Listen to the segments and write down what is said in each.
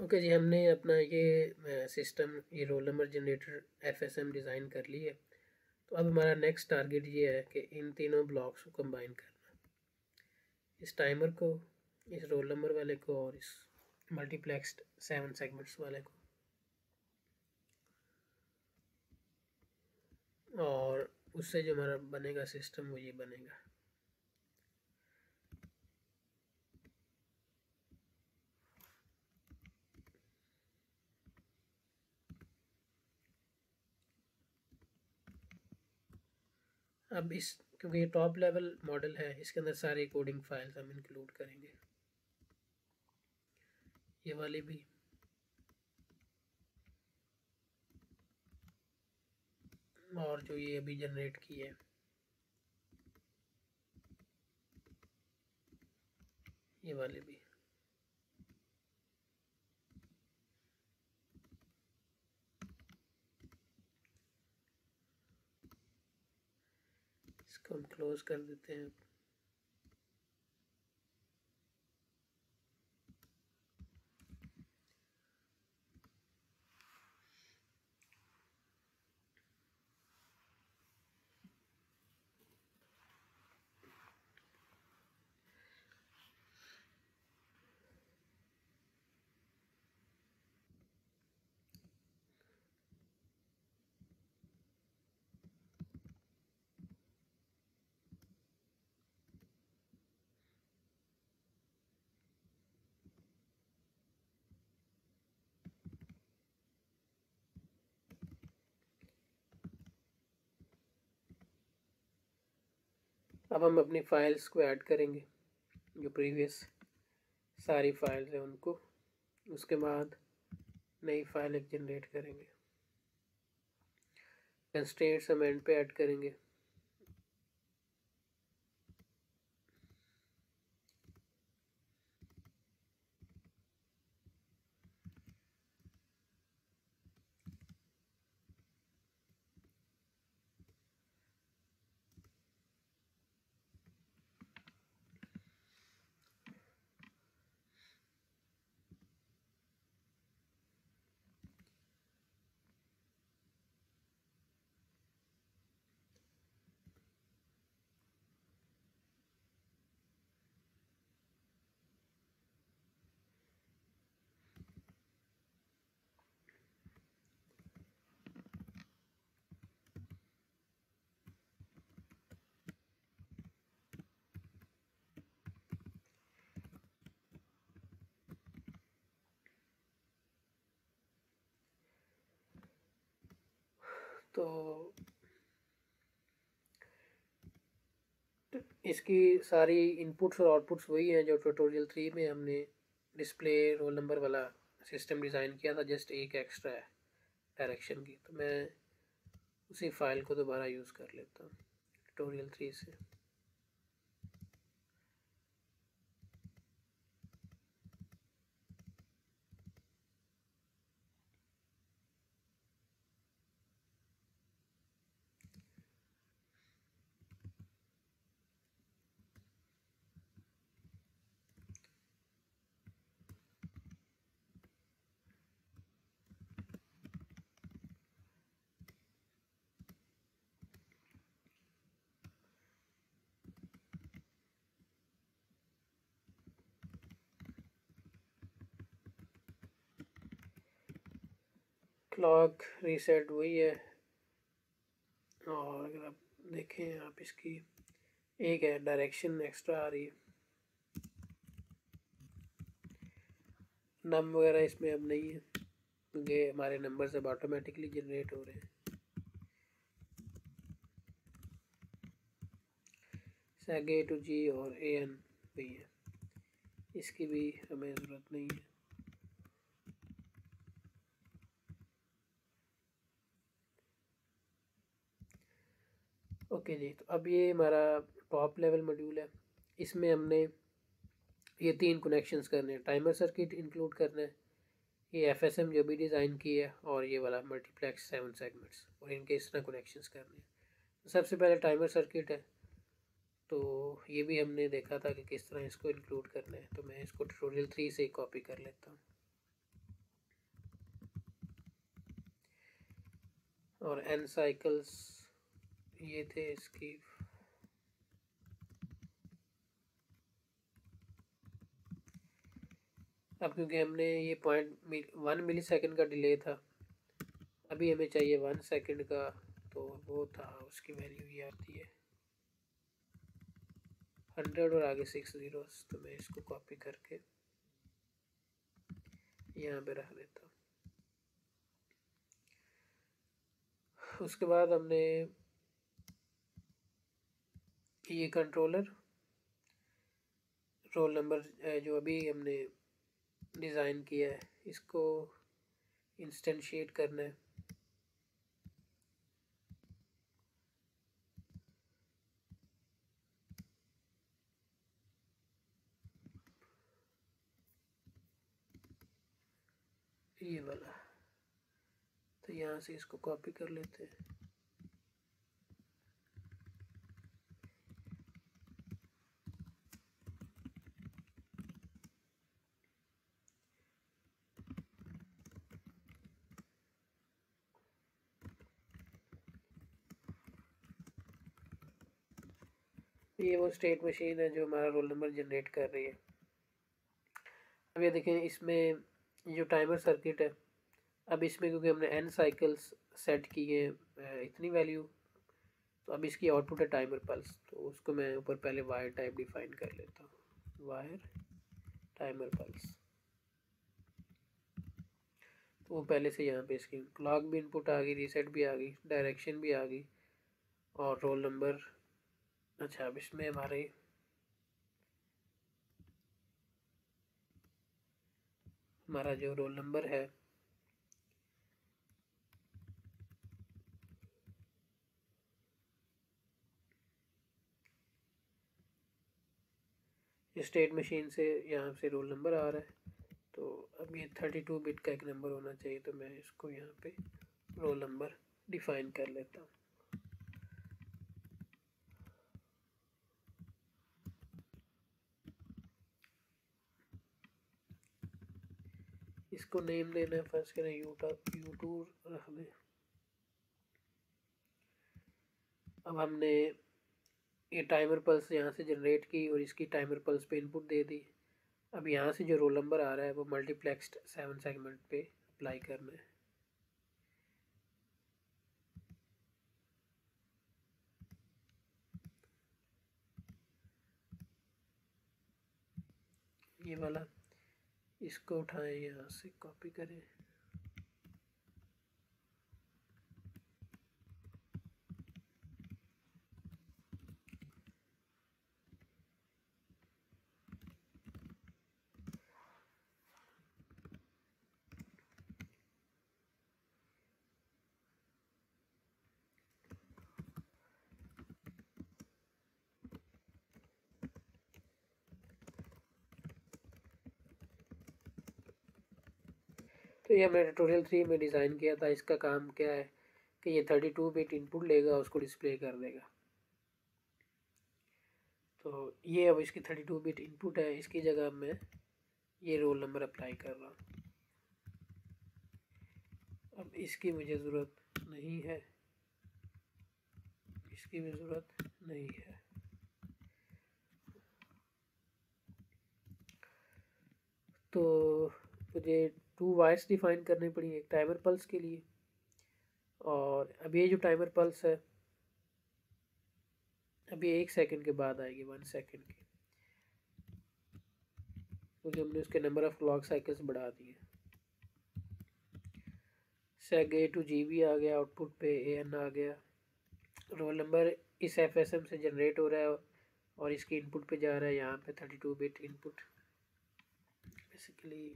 Okay जी, हमने अपना ये सिस्टम ये roll number generator FSM design कर ली है। तो अब हमारा नेक्स्ट टारगेट ये है कि इन तीनों ब्लॉक्स को कंबाइन करना। इस टाइमर को, इस रोल नंबर वाले को और इस मल्टीप्लेक्सड सेवन सेगमेंट्स वाले को। और उससे जो हमारा बनेगा सिस्टम वो ये बनेगा। अब इस, क्योंकि ये टॉप लेवल मॉडल है, इसके अंदर सारी कोडिंग फाइल्स हम इंक्लूड करेंगे। ये वाली भी। और जो ये अभी जनरेट की है। ये वाले भी। इसको हम क्लोज कर देते हैं। अब हम अपनी फाइल्स को ऐड करेंगे, जो प्रीवियस सारी फाइल्स हैं उनको। उसके बाद नई फ़ाइल एक जनरेट करेंगे। कंस्टेंट्स हम एंड पे ऐड करेंगे। तो इसकी सारी इनपुट्स और आउटपुट्स वही हैं जो ट्यूटोरियल थ्री में हमने डिस्प्ले रोल नंबर वाला सिस्टम डिज़ाइन किया था जस्ट एक एक्स्ट्रा है डायरेक्शन की। तो मैं उसी फ़ाइल को दोबारा यूज़ कर लेता हूँ ट्यूटोरियल थ्री से। क्लॉक रीसेट वही है। और अगर आप देखें आप इसकी एक है डायरेक्शन एक्स्ट्रा आ रही है। नम वगैरह इसमें अब नहीं है, क्योंकि हमारे नंबर अब ऑटोमेटिकली जनरेट हो रहे हैं। सेगे टू जी और ए एन भी है। इसकी भी हमें ज़रूरत नहीं है। ओके जी तो अब ये हमारा टॉप लेवल मॉड्यूल है। इसमें हमने ये तीन कनेक्शंस करने हैं। टाइमर सर्किट इंक्लूड करना है, ये एफ़ एस एम जो भी डिज़ाइन की है, और ये वाला मल्टीप्लेक्स सेवन सेगमेंट्स और इनके इस तरह कनेक्शंस करने हैं। तो सबसे पहले टाइमर सर्किट है तो ये भी हमने देखा था कि किस तरह इसको इंक्लूड करना है। तो मैं इसको ट्यूटोरियल थ्री से कॉपी कर लेता हूँ। और एन साइकल्स ये थे इसकी। अब क्योंकि हमने ये पॉइंट वन मिली सेकेंड का डिले था, अभी हमें चाहिए वन सेकेंड का तो वो था, उसकी वैल्यू ये आती है। हंड्रेड और आगे सिक्स ज़ीरो तो मैं इसको कॉपी करके यहाँ पे रख देता हूँ। उसके बाद हमने ये कंट्रोलर रोल नंबर जो अभी हमने डिज़ाइन किया है, इसको इंस्टेंशिएट करना है। ये वाला। तो यहाँ से इसको कॉपी कर लेते हैं। स्टेट मशीन है जो हमारा रोल नंबर जनरेट कर रही है। अब ये देखें, इसमें जो टाइमर सर्किट है, अब इसमें क्योंकि हमने एन साइकिल्स सेट किए हैं इतनी वैल्यू तो अब इसकी आउटपुट है टाइमर पल्स तो उसको मैं ऊपर पहले वायर टाइप डिफाइन कर लेता हूँ। वायर टाइमर पल्स तो वो पहले से यहाँ पे इसकी क्लॉक भी इनपुट आ गई रीसेट भी आ गई डायरेक्शन भी आ गई, और रोल नंबर अच्छा अब इसमें हमारे हमारा जो रोल नंबर है स्टेट मशीन से यहाँ से रोल नंबर आ रहा है। तो अब ये थर्टी टू बिट का एक नंबर होना चाहिए तो मैं इसको यहाँ पे रोल नंबर डिफाइन कर लेता हूँ। इसको नेम देना है फ़र्स्ट करें यू टू रख दें। अब हमने ये टाइमर पल्स यहाँ से जनरेट की और इसकी टाइमर पल्स पे इनपुट दे दी। अब यहाँ से जो रोल नंबर आ रहा है, वो मल्टीप्लेक्स्ड सेवन सेगमेंट पे अप्लाई करना है। ये वाला। इसको उठाएँ यहाँ से कॉपी करें। तो ये हमने ट्यूटोरियल थ्री में डिज़ाइन किया था, इसका काम क्या है कि ये थर्टी टू बिट इनपुट लेगा, उसको डिस्प्ले कर देगा। तो ये अब इसकी थर्टी टू बिट इनपुट है, इसकी जगह मैं ये रोल नंबर अप्लाई कर रहा हूँ। अब इसकी मुझे ज़रूरत नहीं है। इसकी भी ज़रूरत नहीं है। तो मुझे टू वायर्स डिफाइन करनी पड़ी एक टाइमर पल्स के लिए। और अब ये जो टाइमर पल्स है अभी एक सेकंड के बाद आएगी, वन सेकंड की। क्योंकि हमने उसके नंबर ऑफ़ क्लॉक साइकिल्स बढ़ा दिए। सेग ए टू जी भी आ गया, आउटपुट पे ए एन आ गया। रोल नंबर इस एफ़ एस एम से जनरेट हो रहा है और इसकी इनपुट पे जा रहा है, यहाँ पे thirty two bit input basically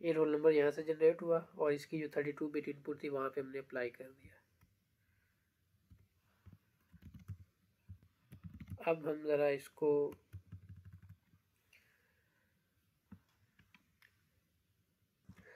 ये रोल नंबर यहाँ से जनरेट हुआ और इसकी जो थर्टी टू बिट इनपुट थी, वहाँ पे हमने अप्लाई कर दिया। अब हम ज़रा इसको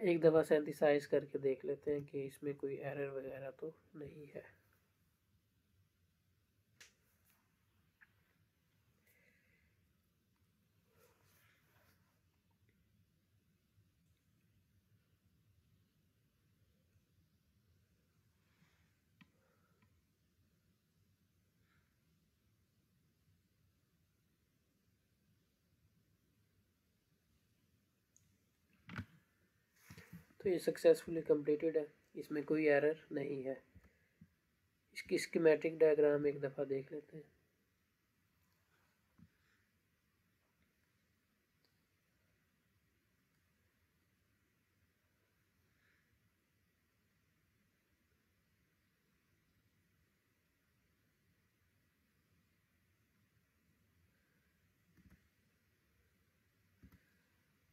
एक दफ़ा सेंथिसाइज करके देख लेते हैं कि इसमें कोई एरर वगैरह तो नहीं है। तो ये सक्सेसफुली कंप्लीटेड है। इसमें कोई एरर नहीं है। इसकी स्कीमेटिक डायग्राम एक दफ़ा देख लेते हैं।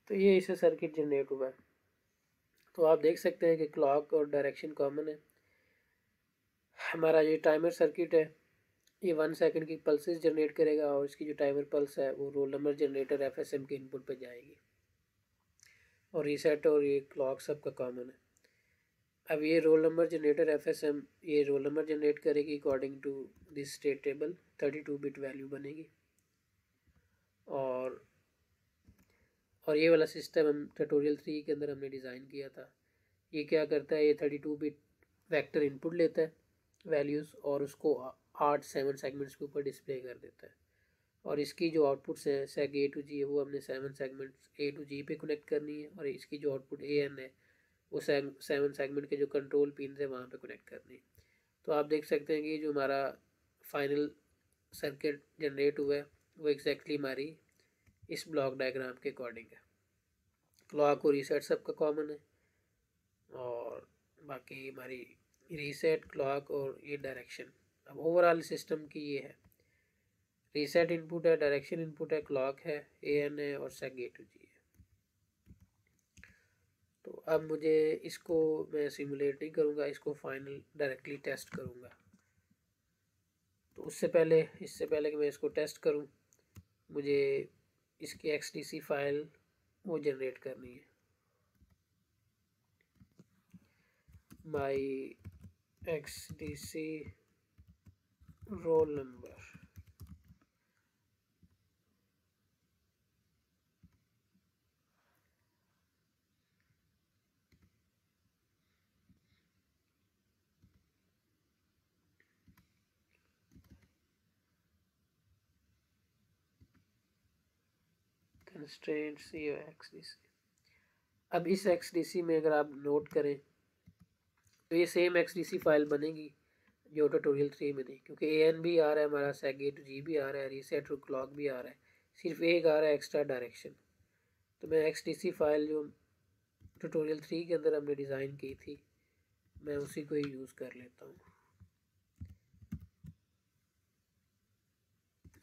तो ये इसे सर्किट जनरेट हुआ। है तो आप देख सकते हैं कि क्लॉक और डायरेक्शन कॉमन है। हमारा ये टाइमर सर्किट है। ये वन सेकंड की पल्सेस जनरेट करेगा और इसकी जो टाइमर पल्स है, वो रोल नंबर जनरेटर एफएसएम के इनपुट पे जाएगी। और रीसेट और ये क्लॉक सब का कॉमन है। अब ये रोल नंबर जनरेटर एफएसएम ये रोल नंबर जनरेट करेगी according to this state table thirty two bit value बनेगी। और और ये वाला सिस्टम हम ट्यूटोरियल थ्री के अंदर हमने डिज़ाइन किया था। ये क्या करता है? ये thirty two bit vector input लेता है वैल्यूज़ और उसको आठ सेवन सेगमेंट्स के ऊपर डिस्प्ले कर देता है। और इसकी जो आउटपुट्स हैं सेग ए टू जी है, वो हमने seven segments A to G पे कनेक्ट करनी है और इसकी जो आउटपुट ए एन है, वो सेवन सेगमेंट के जो कंट्रोल पिन है, वहाँ पे कनेक्ट करनी है। तो आप देख सकते हैं कि जो हमारा फाइनल सर्किट जनरेट हुआ है, वो एग्जैक्टली हमारी इस ब्लॉक डायग्राम के अकॉर्डिंग है। क्लॉक और रीसेट सबका कॉमन है और बाकी हमारी रीसेट, क्लॉक और ये डायरेक्शन। अब ओवरऑल सिस्टम की ये है। रीसेट इनपुट है, डायरेक्शन इनपुट है, क्लॉक है ए एन है और सेग ए टू जी है। तो अब मुझे इसको मैं सिमुलेट नहीं करूँगा, इसको फाइनल डायरेक्टली टेस्ट करूँगा। तो उससे पहले, इससे पहले कि मैं इसको टेस्ट करूँ, मुझे इसकी एक्स फ़ाइल वो जनरेट करनी है। My X D C roll number constraint C X D C अब इस एक्स डी सी में अगर आप नोट करें तो ये same X D C file बनेगी जो ट्यूटोरियल थ्री में थी, क्योंकि ए एन भी आ रहा है, हमारा सेगेट जी भी आ रहा है रीसेट क्लॉक भी आ रहा है। सिर्फ़ एक आ रहा है एक्स्ट्रा डायरेक्शन तो मैं एक्स डी सी फ़ाइल जो ट्यूटोरियल थ्री के अंदर हमने डिज़ाइन की थी, मैं उसी को ही यूज़ कर लेता हूँ।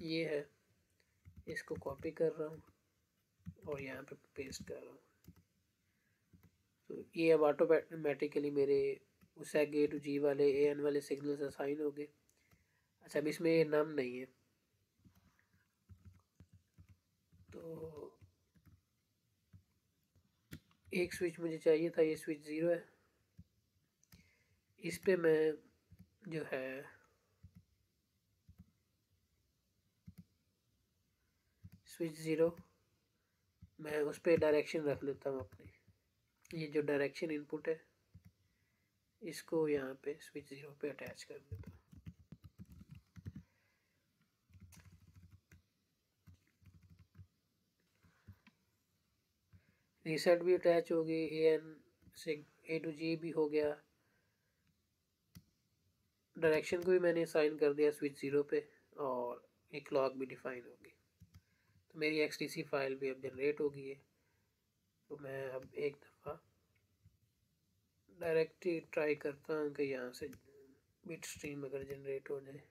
ये है, इसको कॉपी कर रहा हूँ। और यहाँ पे पेस्ट कर रहा हूँ। तो ये अब ऑटोमेटिकली मेरे उस ए टू जी वाले ए एन वाले सिग्नल्स असाइन हो गए। अच्छा अब इसमें नम नहीं है। तो एक स्विच मुझे चाहिए था, ये स्विच ज़ीरो है। इस पे मैं जो है स्विच ज़ीरो मैं उस पर डायरेक्शन रख लेता हूँ अपनी। ये जो डायरेक्शन इनपुट है, इसको यहाँ पे स्विच ज़ीरो पे अटैच कर देता हूँ। रीसेट भी अटैच हो गई ए एन से ए टू जी भी हो गया। डायरेक्शन को भी मैंने साइन कर दिया स्विच ज़ीरो पे और एक क्लॉक भी डिफाइन हो गई। तो मेरी XTC फ़ाइल भी अब जनरेट हो गई है। तो मैं अब एक दफ़ा डायरेक्ट ही ट्राई करता हूँ कि यहाँ से बिट स्ट्रीम अगर जनरेट हो जाए।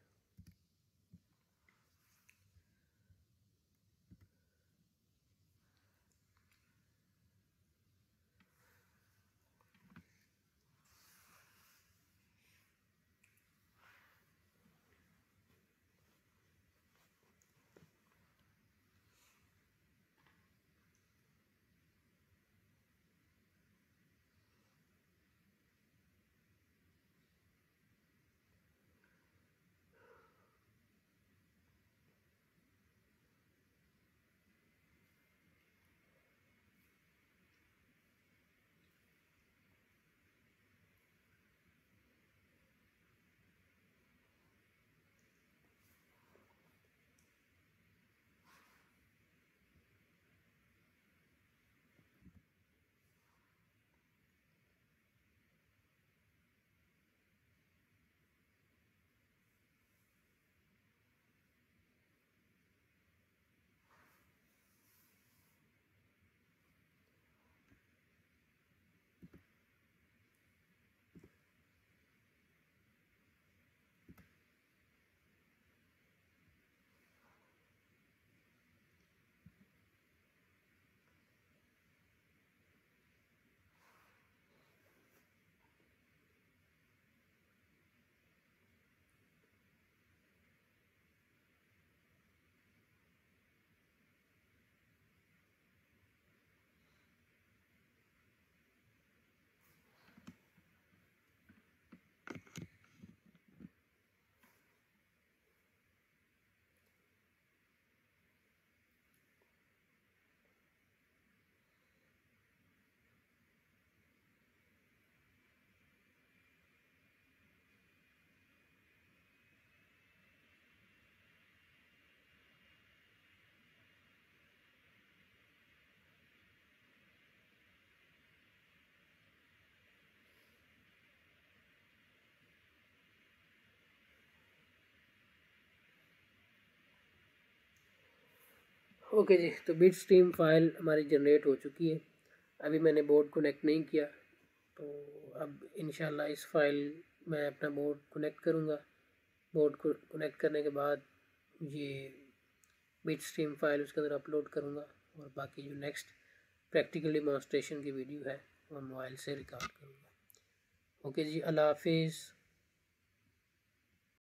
ओके जी तो बिट स्ट्रीम फ़ाइल हमारी जनरेट हो चुकी है। अभी मैंने बोर्ड कनेक्ट नहीं किया तो अब इन इस फ़ाइल मैं अपना बोर्ड कनेक्ट करूँगा। बोर्ड को कनेक्ट करने के बाद ये बिट स्ट्रीम फ़ाइल उसके अंदर अपलोड करूँगा और बाकी जो नेक्स्ट प्रैक्टिकल डिमॉन्स्ट्रेशन की वीडियो है, वो मोबाइल से रिकॉर्ड करूँगा। ओके जी, अल्लाह हाफिज़।